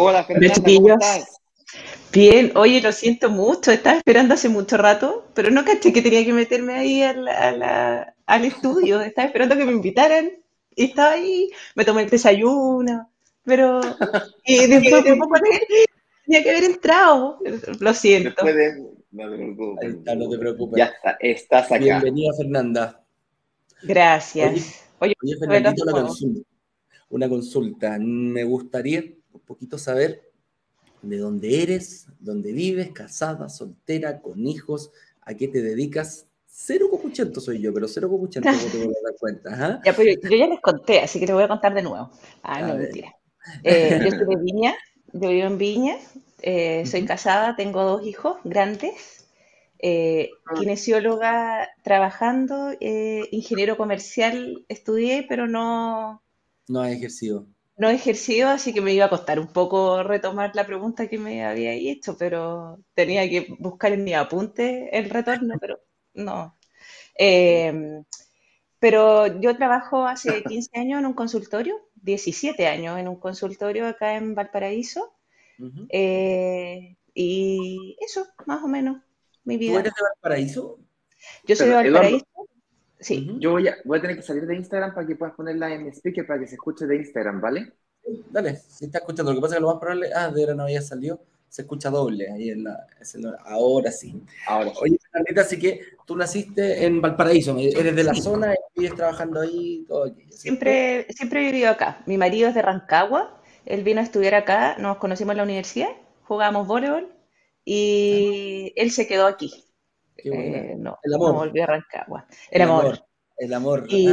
Hola, Fernanda, ¿cómo estás? Bien, oye, lo siento mucho, estaba esperando hace mucho rato, pero no caché que tenía que meterme ahí al, al estudio, estaba esperando que me invitaran y estaba ahí, me tomé el desayuno, pero y después tenía que haber entrado, lo siento. no te preocupes. no te preocupes. Ya está, estás acá. Bienvenida, Fernanda. Gracias. Oye, oye Fernandito, una consulta. Una consulta. Me gustaría un poquito saber de dónde eres, dónde vives, casada, soltera, con hijos, a qué te dedicas. Cero copuchento soy yo, pero cero copuchento no te voy a dar cuenta. ¿ah? Ya, pero yo ya les conté, así que te voy a contar de nuevo. Ah, no, mentira. Eh, yo soy de Viña, yo vivo en Viña, eh, soy casada, tengo dos hijos grandes, eh, ah. kinesióloga trabajando, ingeniero comercial estudié, pero no... No he ejercido no he ejercido, así que me iba a costar un poco retomar la pregunta que me había hecho, pero tenía que buscar en mi apunte el retorno, pero no. Eh, pero yo trabajo hace 15 años en un consultorio, 17 años en un consultorio acá en Valparaíso. Eh, y eso, más o menos, mi vida. ¿Tú eres de Valparaíso? Yo soy de Valparaíso. Sí. Yo voy a, voy a tener que salir de Instagram para que puedas ponerla en speaker para que se escuche de Instagram, ¿vale? Dale, si está escuchando. Lo que pasa es que lo más probable. Ah, de ahora no había salido. Se escucha doble. Ahí en la, ahora sí. Ahora Oye, Fernandita, así que tú naciste en Valparaíso. Eres de la zona y vives trabajando ahí. Todo aquí, siempre, siempre he vivido acá. Mi marido es de Rancagua. Él vino a estudiar acá. Nos conocimos en la universidad. Jugábamos voleibol. Y él se quedó aquí. Eh, no, el amor. no volvió a Rancagua. El, amor. El amor. Y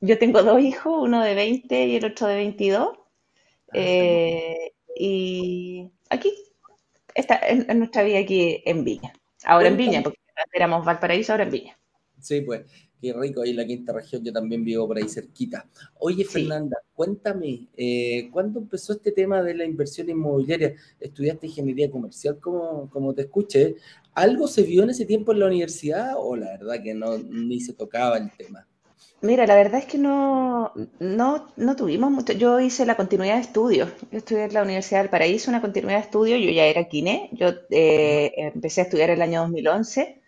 yo tengo dos hijos, uno de 20 y el otro de 22. Ah, eh, y aquí, está en, nuestra vida aquí en Viña. Ahora en Viña, porque éramos Valparaíso, ahora en Viña. Sí, pues, qué rico, ahí en la quinta región, yo también vivo por ahí cerquita. Oye, Fernanda, cuéntame, eh, ¿cuándo empezó este tema de la inversión inmobiliaria? ¿Estudiaste ingeniería comercial, como, como te escuché? ¿Algo se vio en ese tiempo en la universidad o la verdad que no ni se tocaba el tema? Mira, la verdad es que no, no, no tuvimos mucho. Yo hice la continuidad de estudios. Yo estudié en la Universidad del Paraíso una continuidad de estudios. Yo ya era quine. Yo eh, empecé a estudiar el año 2011,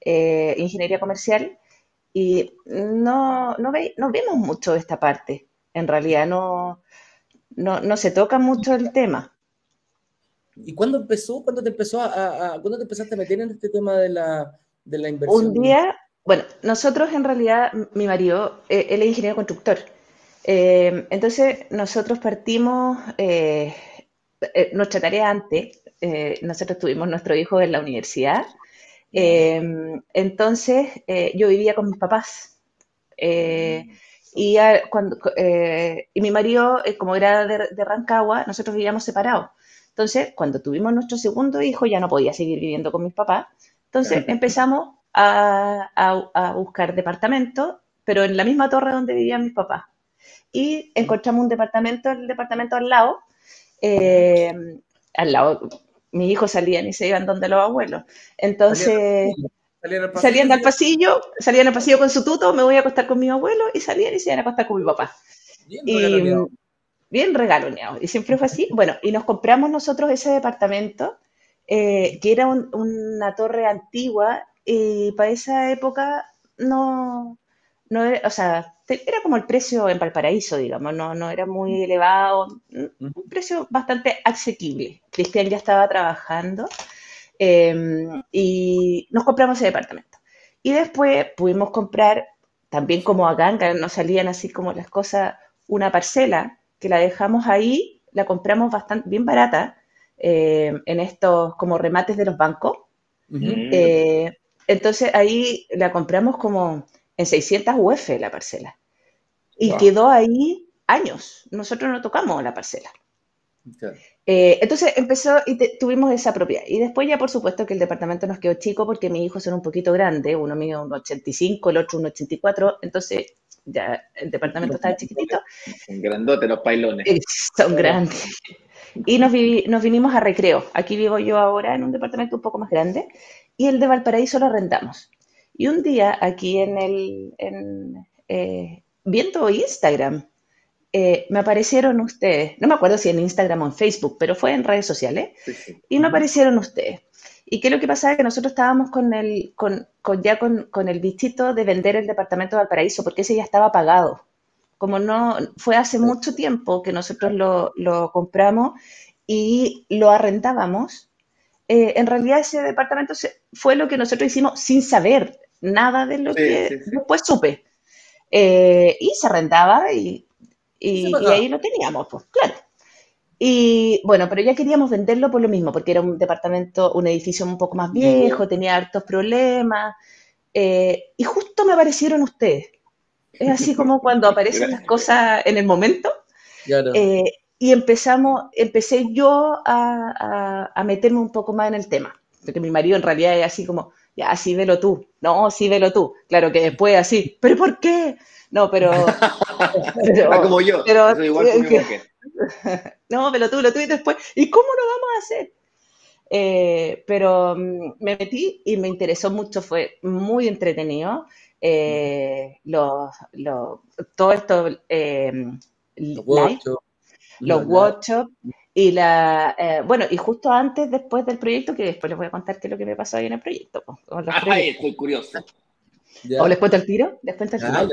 eh, ingeniería comercial, y no, no, ve, no vemos mucho esta parte. En realidad no, no, no se toca mucho el tema. ¿Y cuándo empezó? ¿Cuándo te empezó a, ¿cuándo te empezaste a meter en este tema de la, de la inversión? Un día, bueno, nosotros en realidad, mi marido, eh, él es ingeniero constructor. Eh, entonces, nosotros partimos eh, nuestra tarea antes. nosotros tuvimos nuestro hijo en la universidad. entonces, yo vivía con mis papás. y, cuando, y mi marido, como era de, de Rancagua, nosotros vivíamos separados. Entonces, cuando tuvimos nuestro segundo hijo, ya no podía seguir viviendo con mis papás. Entonces, empezamos a, buscar departamentos, pero en la misma torre donde vivían mis papás. Y encontramos un departamento, el departamento al lado. Eh, al lado, mis hijos salían y se iban donde los abuelos. Entonces, salían al pasillo, salían al pasillo con su tuto, me voy a acostar con mi abuelo, y salían y se iban a acostar con mi papá. y, bien regaloneado. Y siempre fue así. Bueno, y nos compramos nosotros ese departamento, eh, que era una torre antigua, y para esa época no, no era, o sea, era como el precio en Valparaíso, digamos, no, no era muy elevado, un precio bastante asequible. Cristian ya estaba trabajando em, y nos compramos ese departamento. Y después pudimos comprar, también como acá, nos salían así como las cosas, una parcela que la dejamos ahí, la compramos bastante bien barata eh, en estos como remates de los bancos. Eh, entonces ahí la compramos como en 600 UF la parcela. Y quedó ahí años. Nosotros no tocamos la parcela. Eh, entonces empezó y tuvimos esa propiedad. Y después ya por supuesto que el departamento nos quedó chico porque mis hijos son un poquito grandes, uno mío un 85, el otro un 84, entonces ya el departamento estaba chiquitito. Son grandotes los pailones. Son grandes. Y nos, nos vinimos a Recreo. Aquí vivo yo ahora en un departamento un poco más grande y el de Valparaíso lo rentamos. Y un día aquí en el, en, eh, viendo Instagram, eh, me aparecieron ustedes, no me acuerdo si en Instagram o en Facebook, pero fue en redes sociales, y me aparecieron ustedes. ¿Y qué es lo que pasaba? Que nosotros estábamos con el, con, ya con, el bichito de vender el departamento de Valparaíso, porque ese ya estaba pagado. Como no, fue hace mucho tiempo que nosotros lo, compramos y lo arrendábamos, eh, en realidad ese departamento fue lo que nosotros hicimos sin saber nada de lo que después supe. Eh, y se arrendaba y y, ahí lo teníamos, pues, claro. Y bueno, pero ya queríamos venderlo por lo mismo, porque era un departamento, un edificio un poco más viejo, tenía hartos problemas. Eh, y justo me aparecieron ustedes. Es así como cuando aparecen las cosas en el momento. Eh, y empezamos, empecé yo a, a, meterme un poco más en el tema. Porque mi marido en realidad es así como, ya, así velo tú. No, sí velo tú. Claro que después así, ¿pero por qué? No, pero. pero como yo. Pero, igual no, pero tú lo y después. ¿Y cómo lo vamos a hacer? Eh, pero mm, me metí y me interesó mucho, fue muy entretenido. Eh, los, todo esto, eh, los workshops, y la, bueno, y justo antes, después del proyecto, que después les voy a contar qué es lo que me pasó ahí en el proyecto. Ay, estoy curioso. ¿O les cuento el tiro? ¿Les cuento el tiro?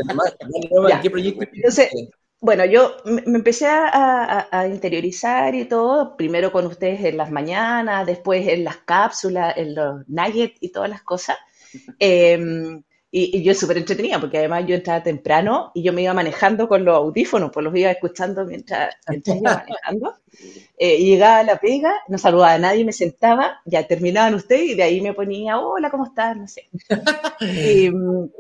¿Qué proyecto? Entonces, bueno, yo me empecé a, interiorizar y todo, primero con ustedes en las mañanas, después en las cápsulas, en los nuggets y todas las cosas. Em, y, yo súper entretenida, porque además yo entraba temprano y yo me iba manejando con los audífonos, pues los iba escuchando mientras, mientras iba manejando. Eh, llegaba a la pega, no saludaba a nadie, me sentaba, ya terminaban ustedes y de ahí me ponía, hola, ¿cómo estás? No sé.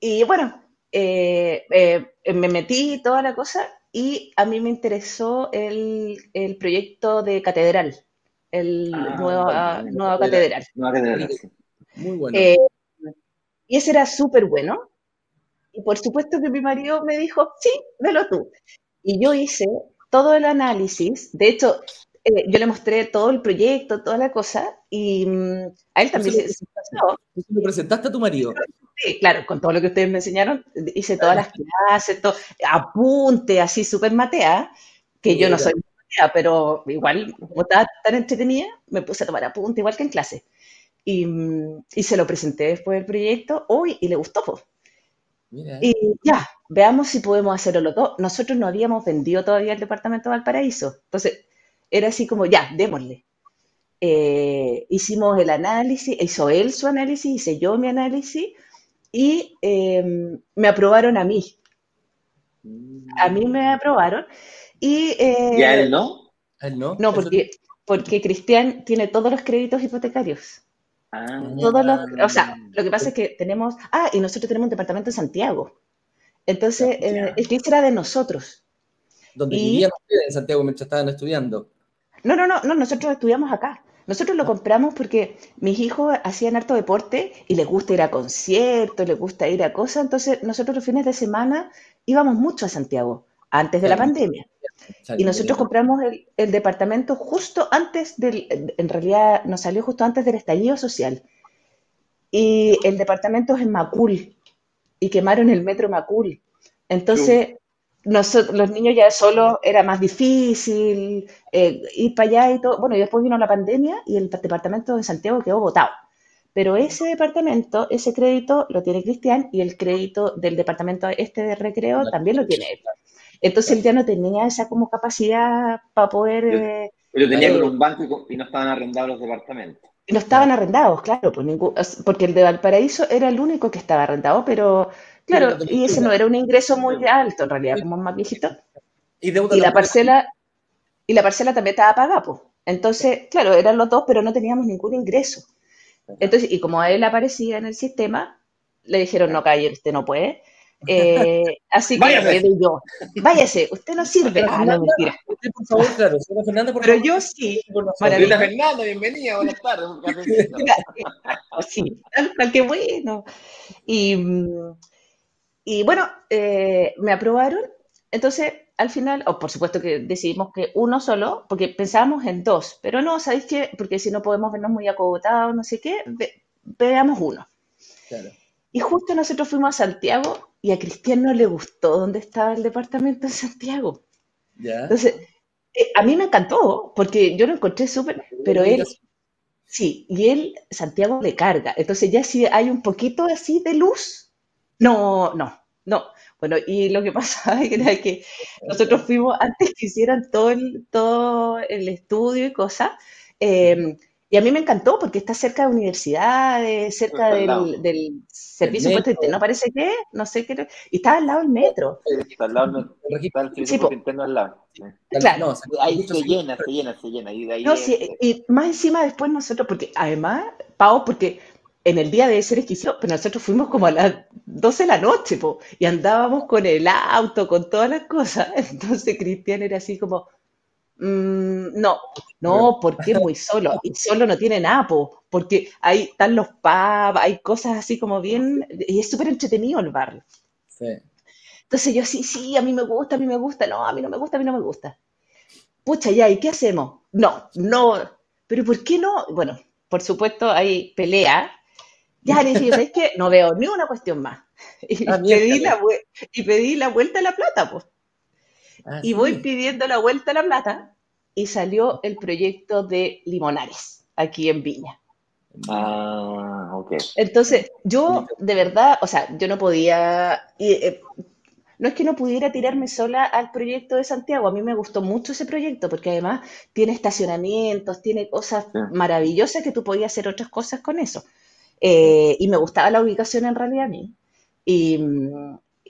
y, bueno, eh, eh, me metí toda la cosa y a mí me interesó el, el proyecto de catedral, el ah, nuevo, nueva catedral. Nueva catedral. Muy bueno. Y ese era súper bueno. Y por supuesto que mi marido me dijo, sí, velo tú. Y yo hice todo el análisis. De hecho, eh, yo le mostré todo el proyecto, toda la cosa, y mm, a él también se, pasó. ¿Lo presentaste a tu marido? Sí, claro, con todo lo que ustedes me enseñaron, hice todas las clases, todo, apunte así súper matea, que yo no soy matea, pero igual, como estaba tan entretenida, me puse a tomar apunte, igual que en clase. Y, y, se lo presenté después del proyecto hoy y le gustó. Y ya, veamos si podemos hacerlo los dos. Nosotros no habíamos vendido todavía el departamento de Valparaíso. Entonces, era así como, ya, démosle. Eh, hicimos el análisis, hizo él su análisis, hice yo mi análisis y em, me aprobaron a mí. A mí me aprobaron. Y, eh, ¿Y a él no? él no? No, porque, porque Cristian tiene todos los créditos hipotecarios. Ah. Todos los, o sea, lo que pasa es que tenemos, ah, y nosotros tenemos un departamento en Santiago. Entonces, eh, el que era de nosotros. ¿Dónde vivían ustedes en Santiago mientras estaban estudiando? No, no, no, no, nosotros estudiamos acá. Nosotros lo ah. compramos porque mis hijos hacían harto deporte y les gusta ir a conciertos, les gusta ir a cosas. Entonces, nosotros los fines de semana íbamos mucho a Santiago, antes de la pandemia. Y nosotros compramos el, departamento justo antes del, en realidad nos salió justo antes del estallido social. Y el departamento es en Macul y quemaron el metro Macul. Entonces, los niños ya solo era más difícil eh, ir para allá y todo. Bueno, y después vino la pandemia y el departamento de Santiago quedó votado. Pero ese departamento, ese crédito lo tiene Cristian y el crédito del departamento este de recreo también lo tiene él. Entonces él ya no tenía esa como capacidad para poder... Eh, pero, tenía con un banco y no estaban arrendados los departamentos. No estaban arrendados, claro, pues porque el de Valparaíso era el único que estaba arrendado, pero claro, y ese no era un ingreso muy alto en realidad, como más viejito. Y, la parcela y la parcela también estaba pagada, pues. Entonces, claro, eran los dos, pero no teníamos ningún ingreso. Entonces, y como él aparecía en el sistema, le dijeron, no, calle, usted no puede. Eh, así que váyase. yo, váyase, usted no sirve. Ah, no, mentira. Usted, por favor, claro, señora Fernanda, por Pero yo sí. Señora Fernanda, bienvenida, buenas tardes. sí, tal, que bueno. Y, y bueno, eh, me aprobaron. Entonces, al final, o por supuesto que decidimos que uno solo, porque pensábamos en dos, pero no, ¿sabéis qué? Porque si no podemos vernos muy acogotados, no sé qué, veamos uno. Claro. Y justo nosotros fuimos a Santiago y a Cristian no le gustó dónde estaba el departamento en Santiago. ¿Ya? Entonces, eh, a mí me encantó, porque yo lo encontré súper, pero él, sí, y él, Santiago le carga. Entonces ya si hay un poquito así de luz, no, no, no. Bueno, y lo que pasa era que nosotros fuimos, antes que hicieran todo el, todo el estudio y cosas, eh, y a mí me encantó porque está cerca de universidades, cerca del, del servicio metro. puesto no parece qué, no sé qué, y está al lado del metro. Está al lado del está el servicio interno al lado. Claro. No, Ahí se se- llena, se llena, se llena. Y de ahí No, es- sí, y más encima después nosotros, porque además, Pau, porque en el día debe ser exquisito, pero nosotros fuimos como a las 12 de la noche, po, y andábamos con el auto, con todas las cosas. Entonces Cristian era así como, mm, no, no, porque es muy solo, y solo no tiene nada, po, porque ahí están los pubs, hay cosas así como bien, y es súper entretenido el barrio. sí. Entonces yo, sí, sí, a mí me gusta, a mí me gusta, no, a mí no me gusta, a mí no me gusta. Pucha, ya, ¿y qué hacemos? No, no, pero ¿por qué no? Bueno, por supuesto hay pelea. Ya le dije, ¿sabes qué? No veo ni una cuestión más. Y, pedí la, y pedí la vuelta a la plata, pues. Ah, Y sí. voy pidiendo la vuelta a la plata y salió el proyecto de Limonares, aquí en Viña. Ah, ok. Entonces, yo de verdad, o sea, yo no podía, eh, no es que no pudiera tirarme sola al proyecto de Santiago, a mí me gustó mucho ese proyecto porque además tiene estacionamientos, tiene cosas Sí. maravillosas que tú podías hacer otras cosas con eso. Eh, y me gustaba la ubicación en realidad a mí. Y,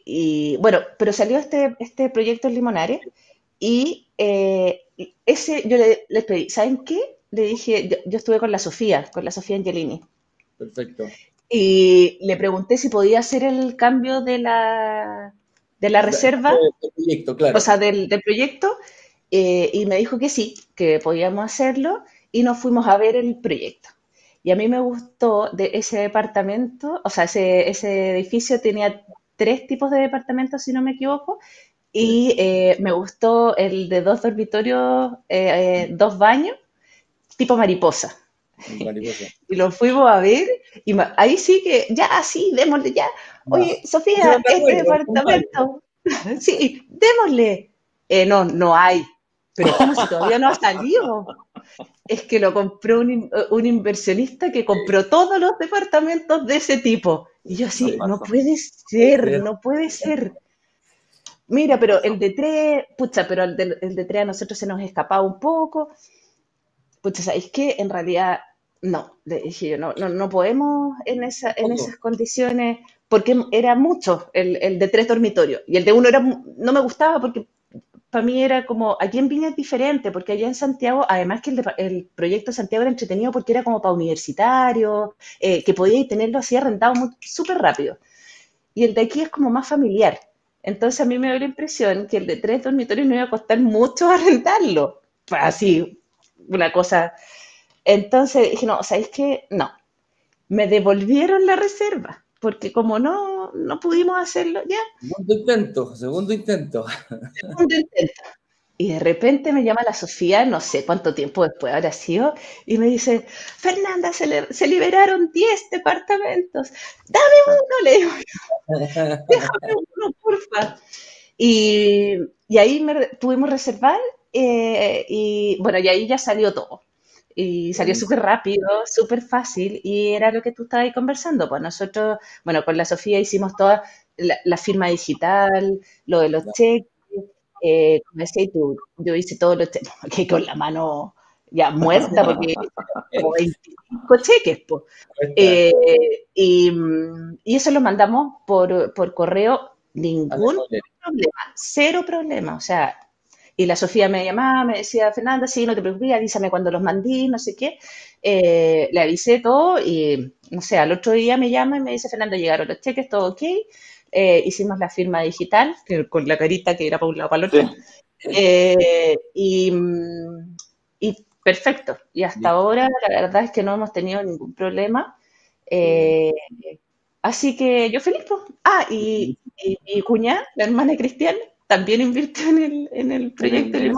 y, bueno, pero salió este, este proyecto en Limonares y eh, ese yo le- les pedí, ¿saben qué? Le dije, yo, yo estuve con la Sofía, con la Sofía Angelini. Perfecto. Y le pregunté si podía hacer el cambio de la, de la reserva, El proyecto, claro. o sea, del, del proyecto, eh, y me dijo que sí, que podíamos hacerlo, y nos fuimos a ver el proyecto. Y a mí me gustó de ese departamento, o sea, ese, ese edificio tenía tres tipos de departamentos, si no me equivoco, y eh, me gustó el de dos dormitorios, eh, eh, dos baños, tipo mariposa Mariposa. y lo fuimos a ver y ahí sí que, ya, sí, démosle, ya. Oye, Sofía, este acuerdo, departamento, sí, démosle. Eh, no, no hay. Pero si todavía no ha salido. Es que lo compró un, in- un inversionista que compró todos los departamentos de ese tipo. Y yo así, Sí, no pasó. puede ser, no puede ser. Mira, pero el de tres, pucha, pero el de, el de tres a nosotros se nos escapaba un poco. Pucha, ¿sabéis qué? En realidad, no, le dije yo, no, no, no podemos en, esa, en esas condiciones, porque era mucho el, el de tres dormitorios. Y el de uno era, no me gustaba porque para mí era como, aquí en Viña es diferente, porque allá en Santiago, además que el, de- el proyecto Santiago era entretenido porque era como para universitarios, eh, que podíais tenerlo así arrendado súper rápido. Y el de aquí es como más familiar. Entonces a mí me dio la impresión que el de tres dormitorios no iba a costar mucho arrendarlo. Así, una cosa. Entonces dije, no, ¿sabéis qué? No. Me devolvieron la reserva, porque como no, no pudimos hacerlo, ya, Segundo intento, segundo intento. segundo intento. Y de repente me llama la Sofía, no sé cuánto tiempo después habrá sido, y me dice, Fernanda, se, le- se liberaron 10 departamentos. Dame uno, le digo, déjame uno, porfa. Y, y ahí me pudimos reservar, eh, y bueno, y ahí ya salió todo. Y salió Buenísimo. súper rápido, súper fácil, y era lo que tú estabas ahí conversando. Pues nosotros, bueno, con la Sofía hicimos toda la, la firma digital, lo de los cheques, eh, como decías tú, yo hice todos los cheques, que con la mano ya muerta, porque como 25 cheques, pues. Eh, y, mm, y eso lo mandamos por, por correo, ningún problema, cero problema. O sea, y la Sofía me llamaba, me decía, Fernanda, sí, no te preocupes, avísame cuando los mandí, no sé qué. Eh, le avisé todo y, no sé, al otro día me llama y me dice, Fernanda, llegaron los cheques, todo ok. Eh, hicimos la firma digital, con la carita que era para un lado, para el otro. Sí. Eh, y, y perfecto. Y hasta ahora la verdad es que no hemos tenido ningún problema. Eh, así que yo feliz. pues. Ah, y, y mi cuñada, la hermana de Cristian, también invirtió en el, en el proyecto el-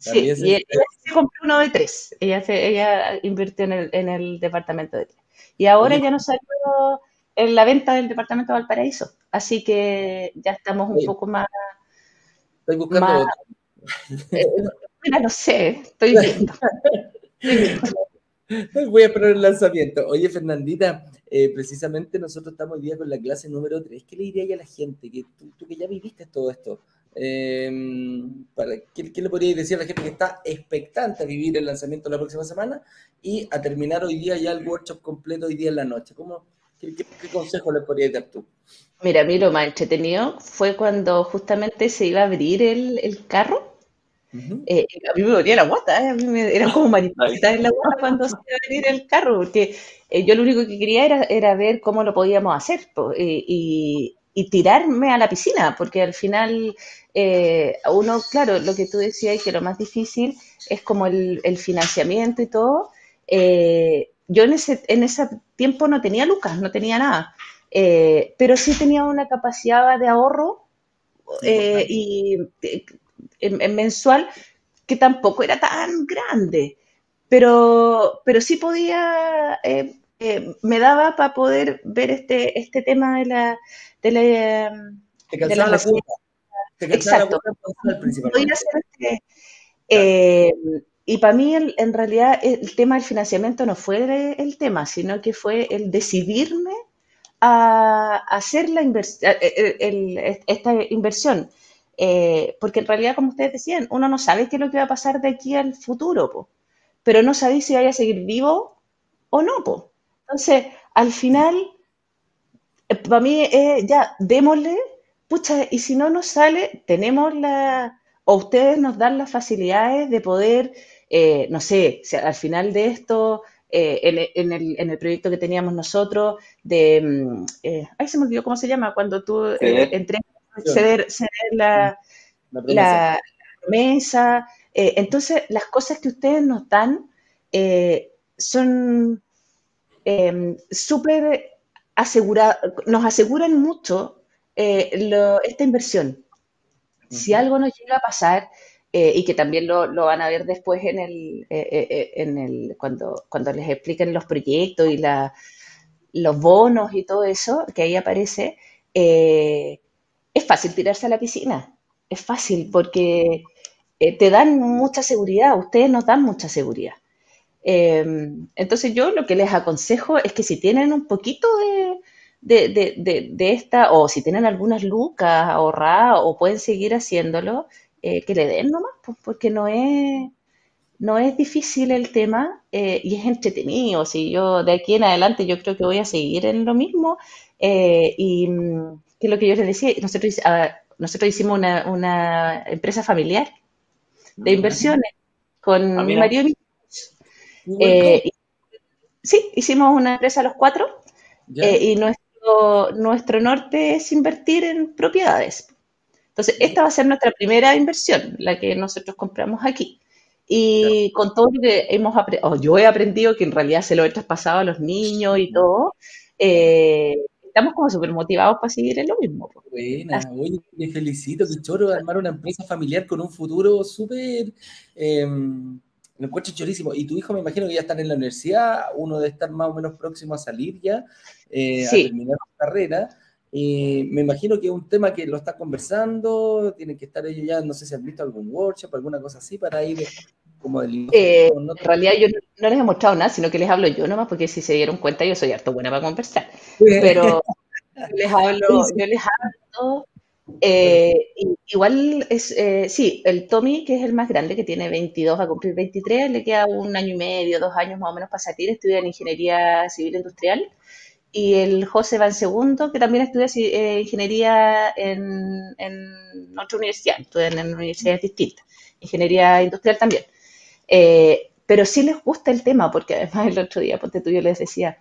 Sí, se- y ella se compró uno de tres. Ella, se- ella invirtió en el, en el departamento de tres. Y ahora Oye. ya nos salió en la venta del departamento de Valparaíso. Así que ya estamos un poco más. Estoy buscando. Eh, mira, no sé, estoy viendo. Voy a esperar el lanzamiento. Oye, Fernandita, eh, precisamente nosotros estamos hoy día con la clase número 3. ¿Qué le diría a la gente? Que tú, que ya viviste todo esto, em, para, ¿qué, le podrías decir a la gente que está expectante a vivir el lanzamiento la próxima semana y a terminar hoy día ya el workshop completo hoy día en la noche? ¿Cómo, qué, consejo le podrías dar tú? Mira, a mí lo más entretenido fue cuando justamente se iba a abrir el, el carro eh, a mí me dolía la guata, ¿eh? a mí me, era como mariposita en la guata cuando se iba a abrir el carro, porque eh, yo lo único que quería era, era ver cómo lo podíamos hacer y, y, tirarme a la piscina, porque al final uno, claro, lo que tú decías, que lo más difícil es como el, el financiamiento y todo. yo en ese, en ese tiempo no tenía lucas, no tenía nada, pero sí tenía una capacidad de ahorro y mensual que tampoco era tan grande, pero, pero sí podía, eh, eh, me daba para poder ver este, este tema de la... De la, de la, la Exacto. Este, eh, y para mí, en realidad, el tema del financiamiento no fue el tema, sino que fue el decidirme a hacer la esta inversión. Eh, porque en realidad, como ustedes decían, uno no sabe qué es lo que va a pasar de aquí al futuro, pero no sabe si vaya a seguir vivo o no. Po. Entonces, al final, eh, para mí, eh, ya, démosle, pucha, y si no nos sale, tenemos la, o ustedes nos dan las facilidades de poder, no sé, al final de esto, en, el, proyecto que teníamos nosotros, de, mm, ay, se me olvidó cómo se llama, cuando tú entregas ceder, la, la, promesa. Eh, entonces, las cosas que ustedes nos dan eh, son em, súper aseguradas, nos aseguran mucho eh, esta inversión. Si algo nos llega a pasar, y que también lo, van a ver después en el, en el cuando, cuando les expliquen los proyectos y la, los bonos y todo eso, que ahí aparece, es fácil tirarse a la piscina, es fácil porque eh, te dan mucha seguridad, ustedes nos dan mucha seguridad. Em, entonces yo lo que les aconsejo es que si tienen un poquito de, esta, o si tienen algunas lucas ahorradas o pueden seguir haciéndolo, eh, que le den nomás, pues, porque no es, no es difícil el tema eh, y es entretenido. Si yo de aquí en adelante yo creo que voy a seguir en lo mismo y mm, que es lo que yo les decía, nosotros, ah, nosotros hicimos una, empresa familiar de inversiones con ah, mi marido y eh, Sí, hicimos una empresa a los cuatro eh, y nuestro, nuestro norte es invertir en propiedades. Entonces, esta va a ser nuestra primera inversión, la que nosotros compramos aquí. Y con todo lo que hemos aprendido, yo he aprendido que en realidad se lo he traspasado a los niños y todo, eh, estamos como súper motivados para seguir en lo mismo. Buena, oye, me felicito, que choro armar una empresa familiar con un futuro súper, eh, lo encuentro chorísimo. Y tu hijo me imagino que ya están en la universidad, uno debe estar más o menos próximo a salir ya, eh, a terminar su carrera. Y me imagino que es un tema que lo está conversando, tienen que estar ellos ya, no sé si han visto algún workshop, alguna cosa así, para ir como del... Eh, en realidad yo no, les he mostrado nada, sino que les hablo yo nomás, porque si se dieron cuenta yo soy harto buena para conversar. Pero les hablo, yo les hablo eh, igual es, eh, sí, el Tommy, que es el más grande, que tiene 22, va a cumplir 23, le queda un año y medio, dos años más o menos para salir, estudia en Ingeniería Civil Industrial. Y el José va en segundo, que también estudia Ingeniería en, en, otra universidad, estudia en, en universidades distintas, Ingeniería Industrial también. Eh, pero sí les gusta el tema, porque además el otro día, ponte tú, yo les decía,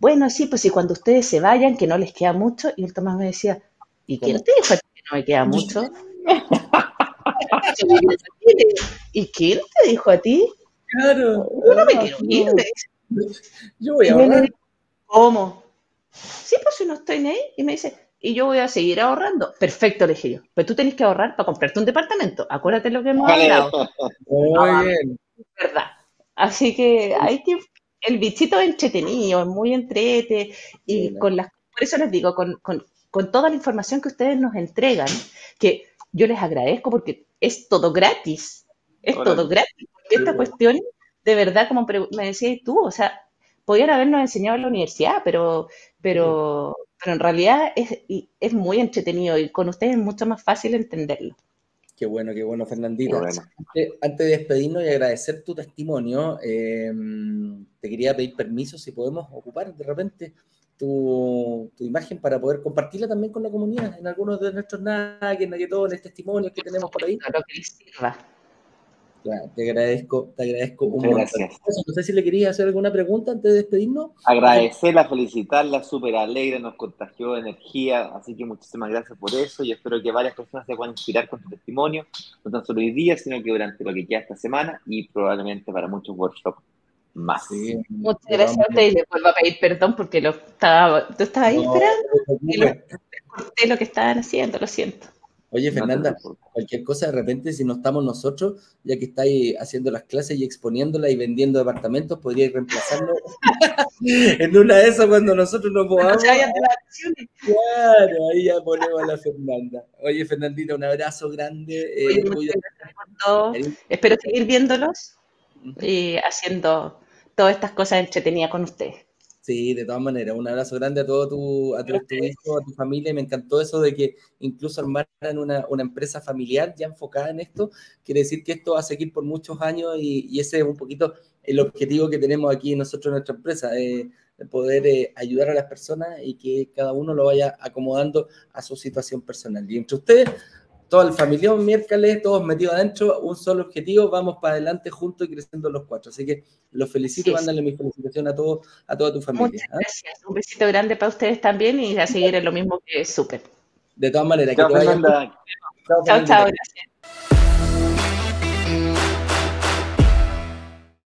bueno, sí, pues si cuando ustedes se vayan, que no les queda mucho, y el Tomás me decía, ¿y quién te dijo a ti que no me queda mucho? ¿Y quién te dijo a ti? Claro. Yo no me quiero ir, Yo voy a ahorrar. ¿Cómo? Sí, pues si no estoy ni ahí. Y me dice, y yo voy a seguir ahorrando. Perfecto, le dije yo. Pero tú tenés que ahorrar para comprarte un departamento. Acuérdate lo que hemos hablado. Muy ah, bien verdad. Así que hay que, el bichito es entretenido, es muy entrete y con las por eso les digo, con, toda la información que ustedes nos entregan, que yo les agradezco porque es todo gratis, es todo gratis. esta cuestión, de verdad, como me decías tú, o sea, podían habernos enseñado en la universidad, pero, pero, pero en realidad es, es muy entretenido y con ustedes es mucho más fácil entenderlo. Qué bueno, qué bueno, Fernandito. Antes, de despedirnos y agradecer tu testimonio, em, te quería pedir permiso si podemos ocupar de repente tu, imagen para poder compartirla también con la comunidad en algunos de nuestros nuggets, nuggetones, testimonios que tenemos por ahí. Lo que sirva te agradezco, te agradezco un montón. Gracias. No sé si le quería hacer alguna pregunta antes de despedirnos. Agradecerla, felicitarla, súper alegre, nos contagió energía, así que muchísimas gracias por eso y espero que varias personas se puedan inspirar con tu testimonio, no tan solo hoy día, sino que durante lo que queda esta semana y probablemente para muchos workshops más. Muchas gracias a usted y les vuelvo a pedir perdón porque lo estaba, tú estabas ahí esperando y lo, corté lo que estaban haciendo, lo siento. Oye, Fernanda, cualquier cosa de repente, si no estamos nosotros, ya que estáis haciendo las clases y exponiéndolas y vendiendo departamentos, podríais reemplazarlo en una de esas cuando nosotros nos podamos. Claro, ahí ya ponemos a la Fernanda. Oye, Fernandita, un abrazo grande. Eh, Espero seguir viéndolos y haciendo todas estas cosas entretenidas con ustedes. Sí, de todas maneras, un abrazo grande a todo tu, a tu, hijo, a tu familia. Me encantó eso de que incluso armaran una, una, empresa familiar ya enfocada en esto. Quiere decir que esto va a seguir por muchos años y, ese es un poquito el objetivo que tenemos aquí nosotros en nuestra empresa, eh, de poder eh, ayudar a las personas y que cada uno lo vaya acomodando a su situación personal. Y entre ustedes, todo el familión miércoles, todos metidos adentro, un solo objetivo, vamos para adelante juntos y creciendo los cuatro. Así que los felicito, mándale mi felicitación a todos, a toda tu familia. Muchas ¿ah? gracias, un besito grande para ustedes también y a seguir en lo mismo que Súper. De todas maneras, que te Chao, chao, gracias.